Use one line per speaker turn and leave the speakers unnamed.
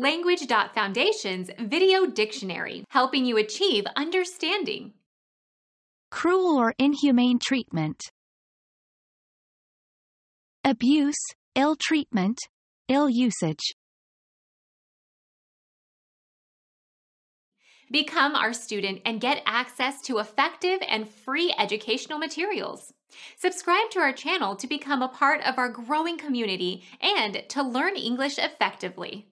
Language.Foundation's Video Dictionary, helping you achieve understanding.
Cruel or inhumane treatment. Abuse, ill treatment, ill usage.
Become our student and get access to effective and free educational materials. Subscribe
to our channel to become a part of our growing community and to learn English effectively.